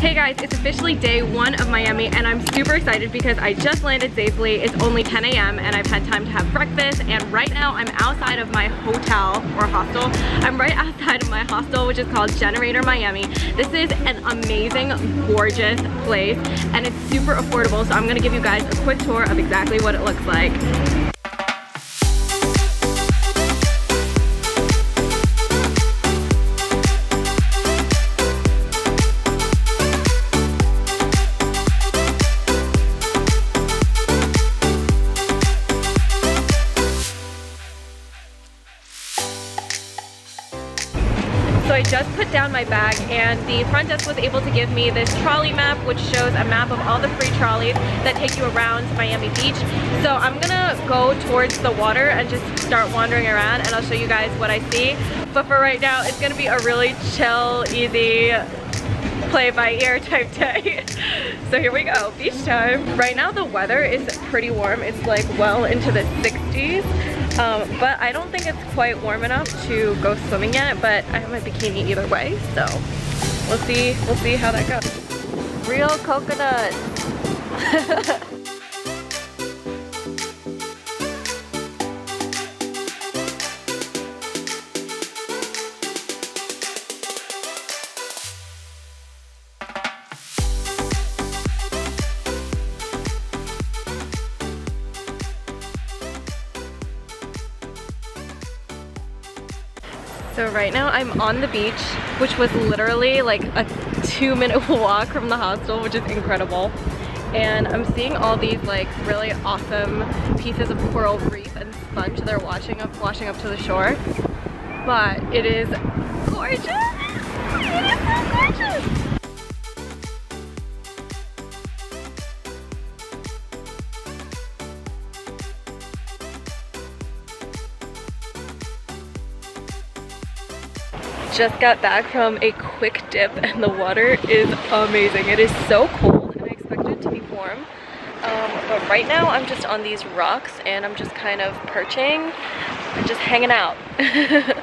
Hey guys, it's officially day one of Miami and I'm super excited because I just landed safely. It's only 10 a.m. and I've had time to have breakfast and right now I'm outside of my hotel or hostel. I'm right outside of my hostel which is called Generator Miami. This is an amazing, gorgeous place and it's super affordable so I'm gonna give you guys a quick tour of exactly what it looks like. So I just put down my bag and the front desk was able to give me this trolley map which shows a map of all the free trolleys that take you around Miami Beach. So I'm gonna go towards the water and just start wandering around and I'll show you guys what I see. But for right now, it's gonna be a really chill, easy, play by ear type day. so here we go, beach time. Right now the weather is pretty warm. It's like well into the 60s. Um, but I don't think it's quite warm enough to go swimming yet, but I have my bikini either way, so we'll see, we'll see how that goes. Real coconut. So right now I'm on the beach, which was literally like a two minute walk from the hostel, which is incredible. And I'm seeing all these like really awesome pieces of coral reef and sponge that are washing up, washing up to the shore. But it is gorgeous! It is so gorgeous! Just got back from a quick dip and the water is amazing. It is so cold and I expected it to be warm. Um, but right now I'm just on these rocks and I'm just kind of perching and just hanging out.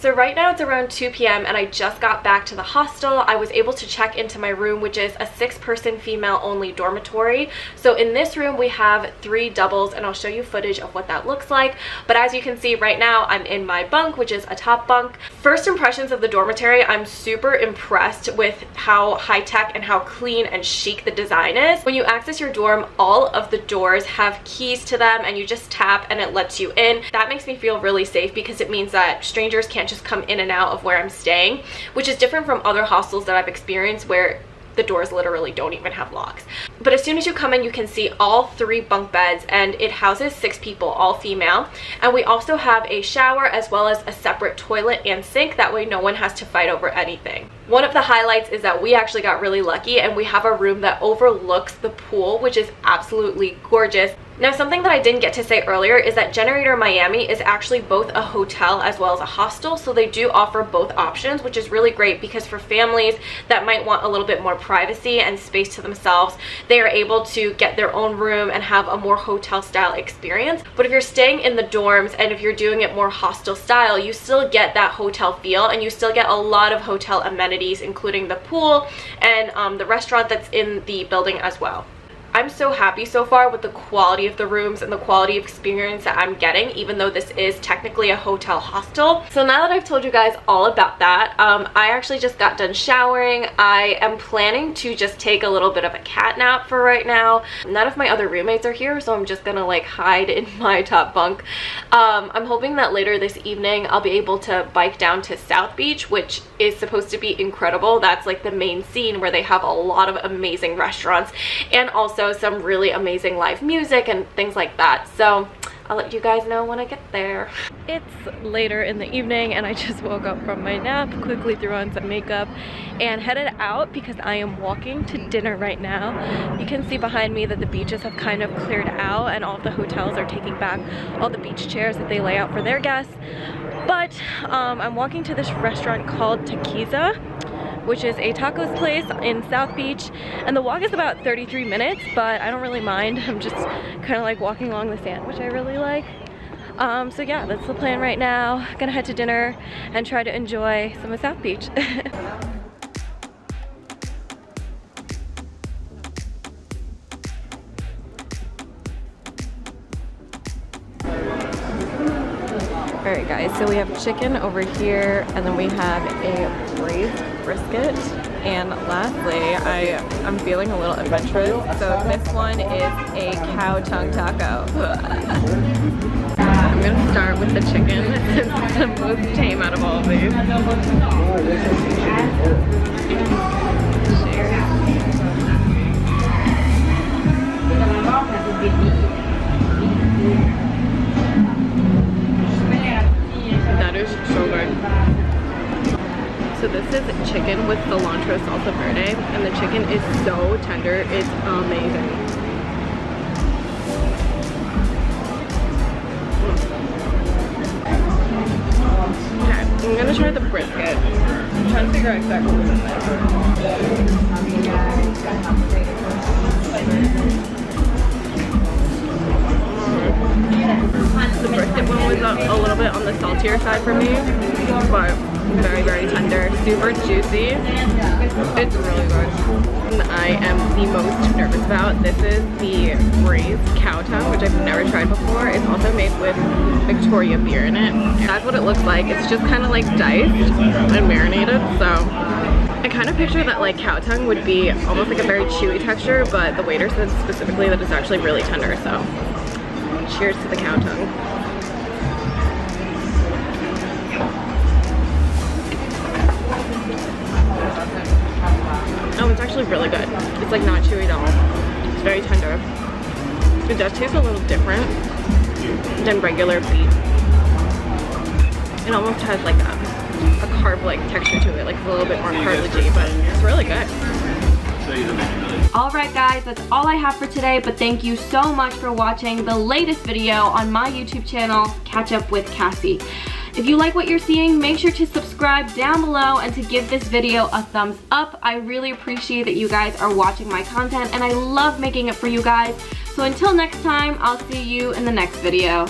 So right now it's around 2 p.m. and I just got back to the hostel. I was able to check into my room, which is a six person female only dormitory. So in this room we have three doubles and I'll show you footage of what that looks like. But as you can see right now, I'm in my bunk, which is a top bunk. First impressions of the dormitory, I'm super impressed with how high tech and how clean and chic the design is. When you access your dorm, all of the doors have keys to them and you just tap and it lets you in. That makes me feel really safe because it means that strangers can't just come in and out of where I'm staying, which is different from other hostels that I've experienced where the doors literally don't even have locks. But as soon as you come in, you can see all three bunk beds and it houses six people, all female. And we also have a shower as well as a separate toilet and sink. That way no one has to fight over anything. One of the highlights is that we actually got really lucky and we have a room that overlooks the pool, which is absolutely gorgeous. Now something that I didn't get to say earlier is that Generator Miami is actually both a hotel as well as a hostel so they do offer both options which is really great because for families that might want a little bit more privacy and space to themselves they are able to get their own room and have a more hotel style experience but if you're staying in the dorms and if you're doing it more hostel style you still get that hotel feel and you still get a lot of hotel amenities including the pool and um, the restaurant that's in the building as well. I'm so happy so far with the quality of the rooms and the quality of experience that I'm getting even though this is technically a hotel hostel. So now that I've told you guys all about that, um, I actually just got done showering. I am planning to just take a little bit of a cat nap for right now. None of my other roommates are here so I'm just gonna like hide in my top bunk. Um, I'm hoping that later this evening I'll be able to bike down to South Beach which is supposed to be incredible. That's like the main scene where they have a lot of amazing restaurants and also also some really amazing live music and things like that. So I'll let you guys know when I get there. It's later in the evening and I just woke up from my nap, quickly threw on some makeup and headed out because I am walking to dinner right now. You can see behind me that the beaches have kind of cleared out and all the hotels are taking back all the beach chairs that they lay out for their guests. But um, I'm walking to this restaurant called Taquiza which is a tacos place in South Beach. And the walk is about 33 minutes, but I don't really mind. I'm just kind of like walking along the sand, which I really like. Um, so yeah, that's the plan right now. Gonna head to dinner and try to enjoy some of South Beach. Alright guys, so we have chicken over here and then we have a braised brisket and lastly, I, I'm feeling a little adventurous. So this one is a cow tongue taco. I'm gonna start with the chicken it's the most tame out of all of these. Cilantro salsa verde and the chicken is so tender, it's amazing. Okay, I'm gonna try the brisket. I'm trying to figure out exactly what's in there. The brisket one was a, a, little bit on the saltier side for me, super juicy. It's really good. I am the most nervous about. This is the braised cow tongue, which I've never tried before. It's also made with Victoria beer in it. That's what it looks like. It's just kind of like diced and marinated, so I kind of picture that like cow tongue would be almost like a very chewy texture, but the waiter said specifically that it's actually really tender, so cheers to the cow tongue. Actually really good. It's like not chewy at all. It's very tender. It does taste a little different than regular beef. It almost has like a, a carb-like texture to it, like it's a little bit more cartilagey, but it's really good. Alright guys, that's all I have for today, but thank you so much for watching the latest video on my YouTube channel, Catch Up with Cassie. If you like what you're seeing, make sure to subscribe down below and to give this video a thumbs up. I really appreciate that you guys are watching my content and I love making it for you guys. So until next time, I'll see you in the next video.